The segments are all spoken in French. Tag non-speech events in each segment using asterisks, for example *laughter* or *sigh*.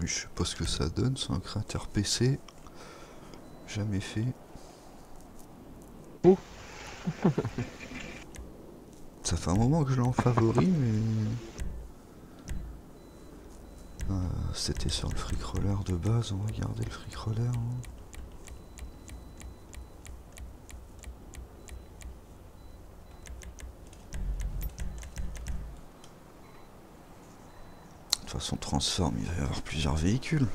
Mais je sais pas ce que ça donne, c'est un créateur PC. Jamais fait. Oh. *laughs* ça fait un moment que je l'ai en favori, mais... Euh, C'était sur le free roller de base, on va garder le free roller. hein. Toute façon, transforme, il va y avoir plusieurs véhicules.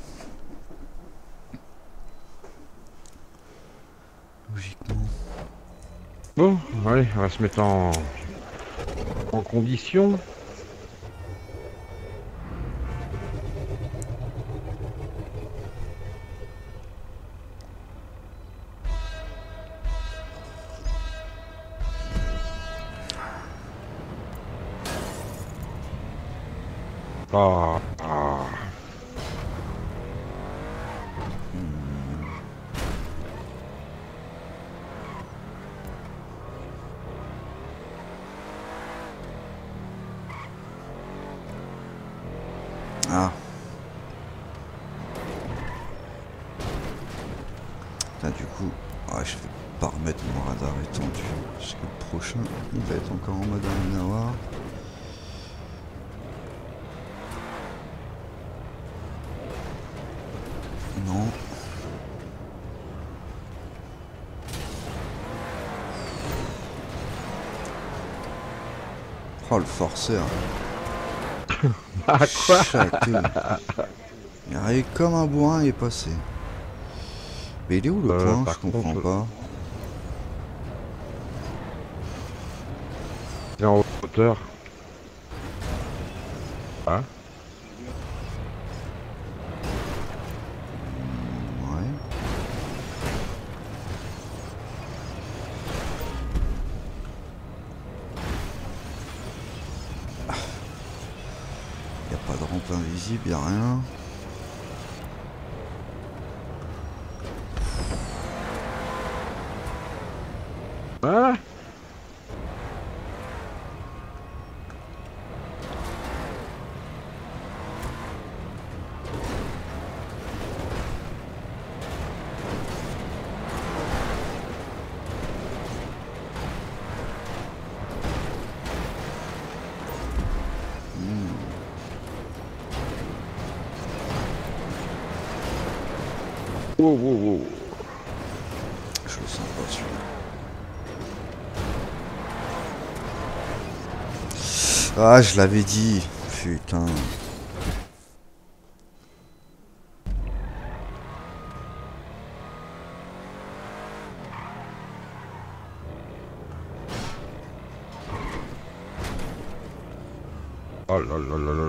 Logiquement. Bon, allez, on va se mettre en condition. Ah. Putain, du coup, ah, je vais pas remettre mon radar étendu. Parce que le prochain, il va être encore en mode Aminawa. Non. Oh le forceur. *laughs* Ah, quoi. Il arrive comme un bourrin et est passé. Mais il est où le Euh, point Je comprends contre, pas. Il est en hauteur. Ah, rampe invisible, y a rien. Wow, wow, wow. Je le sens pas celui-là. Ah, je l'avais dit. Putain. Oh là là là là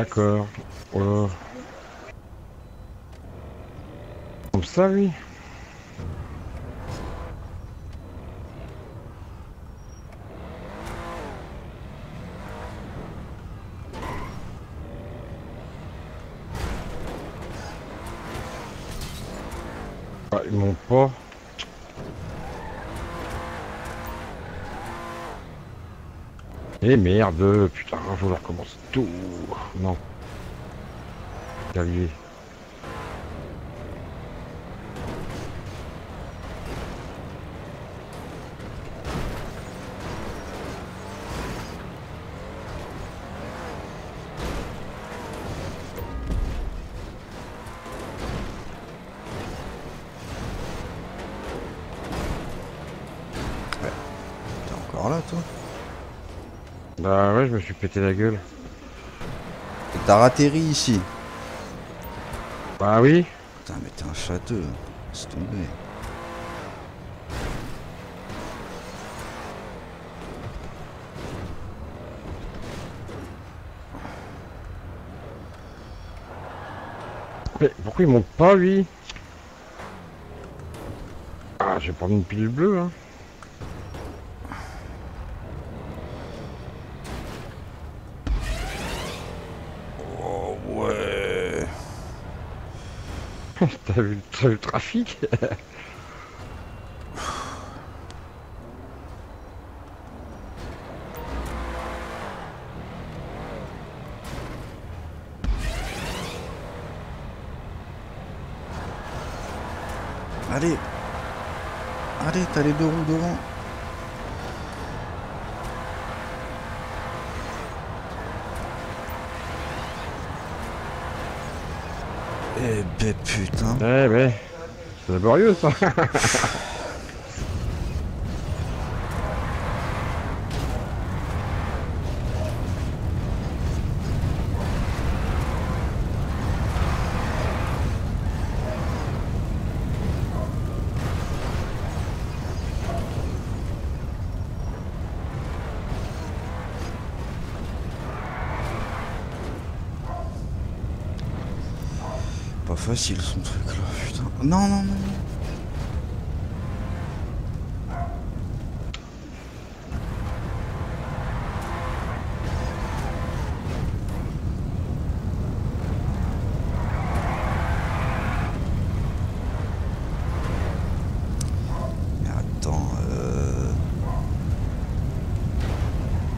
D'accord. Oh. Comme ça, oui. Ah, ils montent pas. Eh merde, putain, faut leur recommencer tout. Non. J'arrivais. Ouais, je me suis pété la gueule. Et T'as ratterri ici. Bah oui. Putain, mais t'es un châteux. C'est tombé. Mais pourquoi il monte pas lui? Ah, j'ai pas mis une pile bleue hein. *laughs* T'as vu, vu le trafic? Allez. Allez, t'as les deux roues devant Eh ben putain. Eh ben, c'est laborieux ça *laughs* facile son truc là, putain. Non, non, non, non. Mais attends, euh...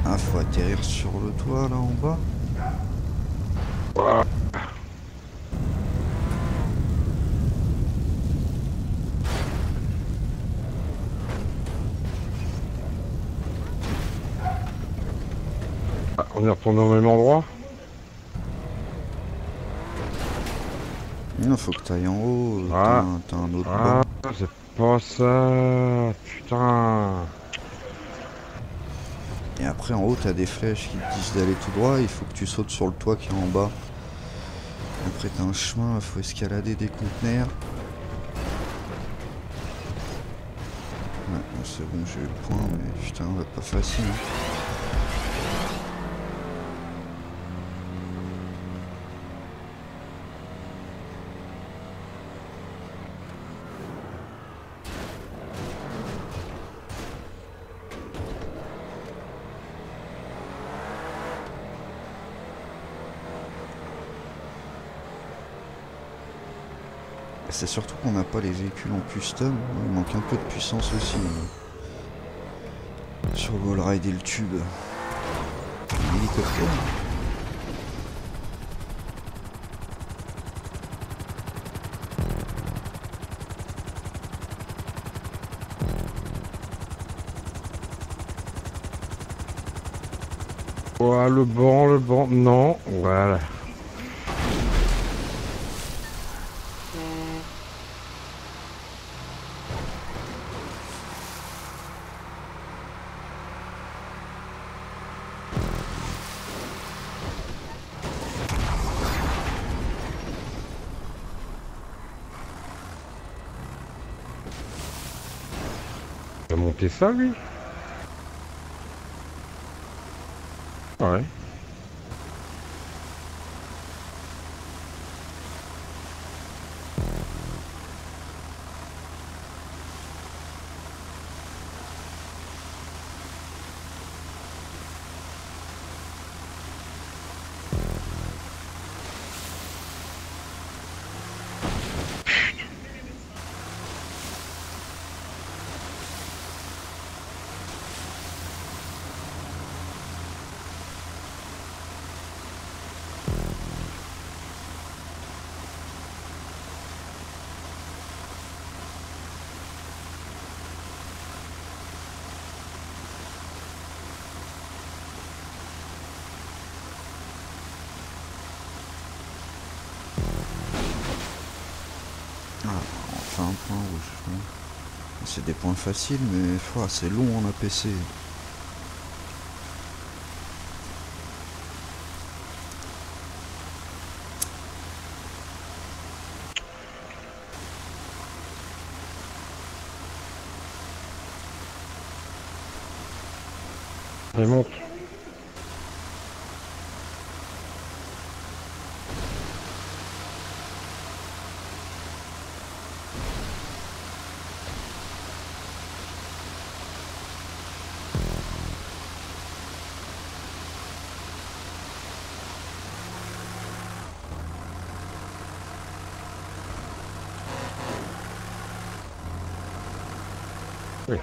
Ah, faut atterrir sur le toit là en bas On est retourné au même endroit Il faut que t'ailles en haut, Ah. t'as un- autre Ah, c'est pas ça Putain Et après en haut t'as des flèches qui te disent d'aller tout droit, il faut que tu sautes sur le toit qui est en bas. Après t'as un chemin, il faut escalader des conteneurs. Ouais, c'est bon, j'ai eu le point, mais putain, ouais, pas facile. hein. C'est surtout qu'on n'a pas les véhicules en custom, il manque un peu de puissance aussi. hein. Sur le ride et le tube. Un hélicoptère. Ouais, le banc, le banc, non, voilà. Monté ça, lui Ouais. Ah, enfin un point rouge. ouais. C'est des points faciles, mais c'est long en APC. Oui.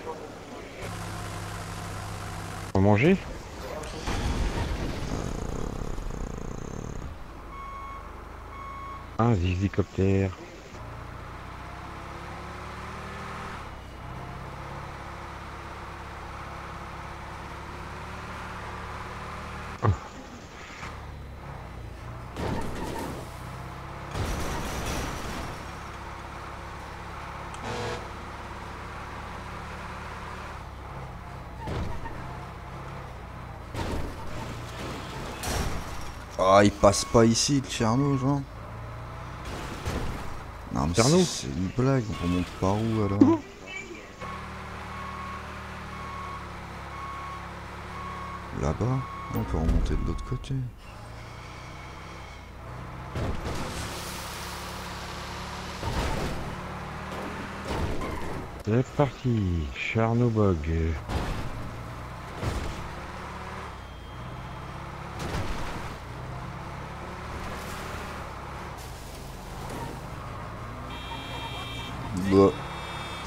Pour manger Un zizicoptère. Ah, il passe pas ici, Tcherno, genre. Non, mais c'est une blague, on remonte par où alors Là-bas On peut remonter de l'autre côté. C'est parti, Charnobog. Bah.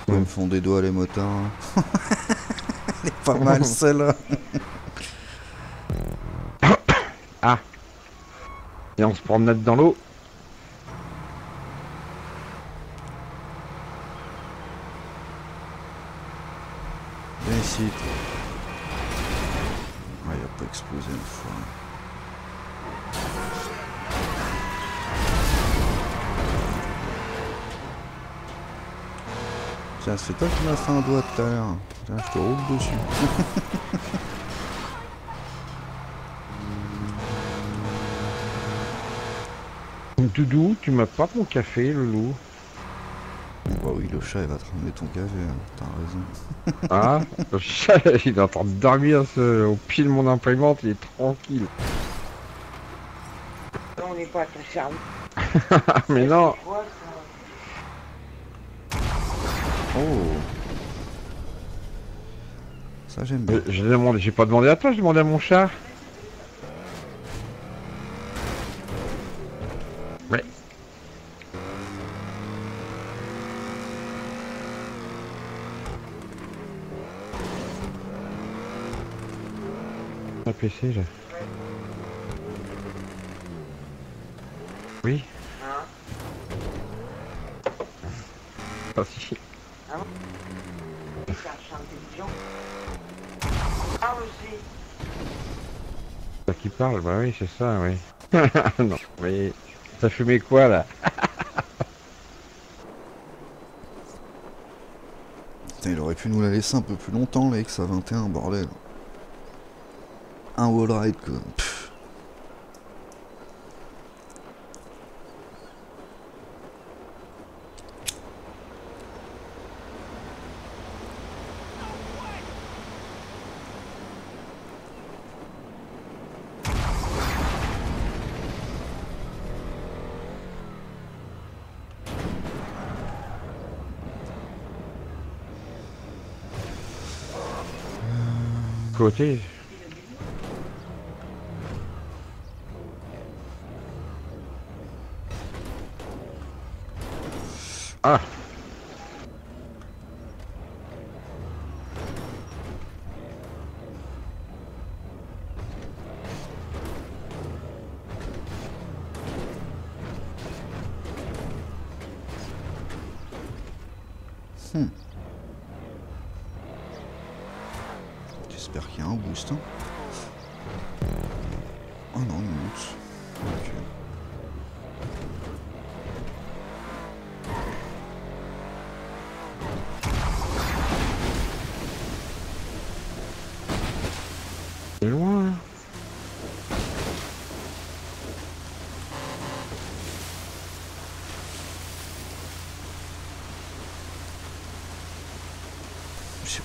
Ils me font des doigts les motards. *laughs* hein. Elle est pas mal celle-là. *coughs* Et on se promenade dans l'eau. Fait un doigt tout à l'heure. Je te roule dessus. *laughs* Doudou, tu m'as pas mon café, loulou. Bah oui, le chat, il va te ramener ton café. hein. T'as raison. Ah, le *laughs* chat, il est en train de dormir ce- au pied de mon imprimante, il est tranquille. On n'est pas à ton. Ah, mais non, Oh Ça, j'aime bien. Euh, j'ai demandé, j'ai pas demandé à toi, j'ai demandé à mon chat. Ouais. Un PC là. Oui. Hein Ah si. C'est un chat intelligent. Ah. Ça qui parle, bah oui, c'est ça, oui. *laughs* non, mais ça fumait quoi là? Putain, il aurait pu nous la laisser un peu plus longtemps, là, avec sa 21, bordel. Un wall ride, quoi. Côté. Ah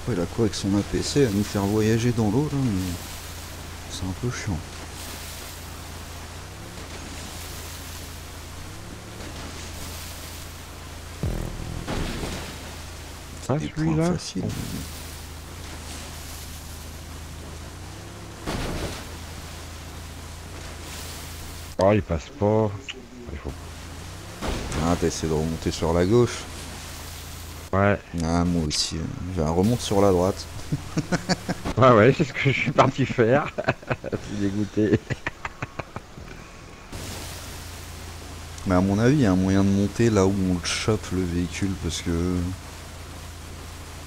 Je sais pas, il a quoi avec son APC à nous faire voyager dans l'eau, là, mais... C'est un peu chiant. Ah celui-là faciles. Oh il passe pas. Il faut... Ah, essayé de remonter sur la gauche. Ouais, Ah, moi aussi. euh, J'ai un remonte sur la droite. *laughs* ouais, ouais, c'est ce que je suis parti faire. *laughs* je suis dégoûté. Mais à mon avis, il y a un moyen de monter là où on le chope le véhicule parce que.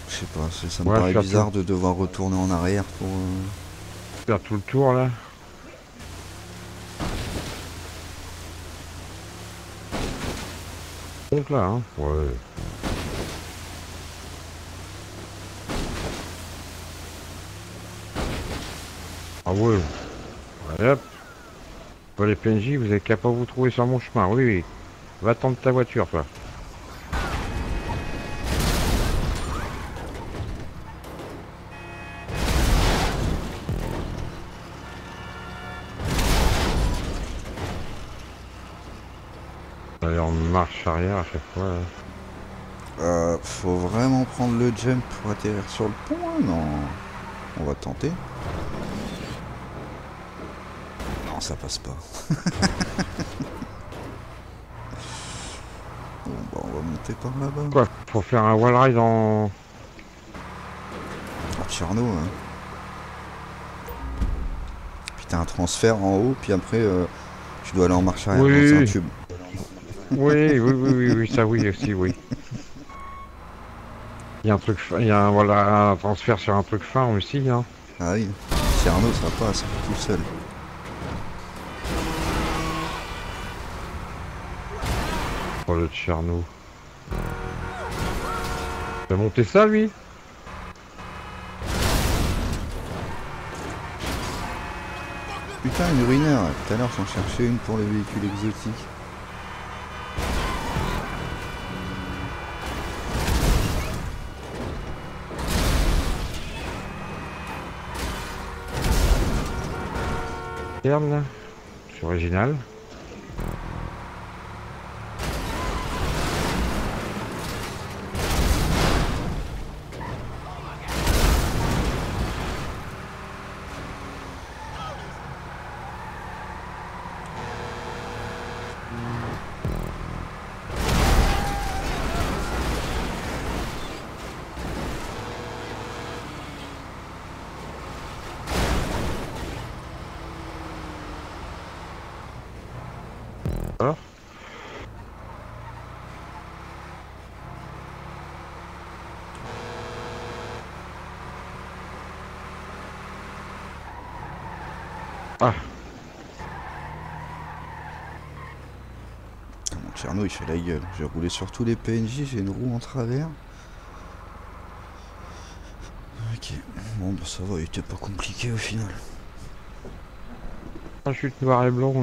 Je sais pas, ça me Ouais, paraît bizarre de devoir retourner en arrière pour. euh, Faire tout le tour là. Donc là, hein. Ouais. Ah ouais. Hop. Bon, les PNJ, vous avez qu'à pas vous trouver sur mon chemin. Oui, oui. Va tendre ta voiture, toi. Allez, en marche arrière à chaque fois. Euh, faut vraiment prendre le jump pour atterrir sur le pont hein Non? On va tenter. Ça passe pas. *laughs* bon, bah, on va monter par là-bas. Quoi Faut faire un wall ride en... Ah, Tcherno, hein. Puis t'as un transfert en haut, puis après, euh, tu dois aller en marche arrière Oui. dans un tube. Oui, oui, oui, oui, oui, ça oui aussi, oui. Il y a un truc, fin- il y a un, voilà, un transfert sur un truc fin aussi, hein. Ah oui, Tcherno, ça passe tout seul. Oh le Tcherno. Il a monté ça lui? Putain, une urinaire. Tout à l'heure, j'en cherchais une pour les véhicules exotiques. Là. C'est original. Alors Ah, Ah, Mon Tcherno, il fait la gueule. J'ai roulé sur tous les PNJ, j'ai une roue en travers. Ok, bon, bah ça va, il était pas compliqué au final. un chute noir et blanc.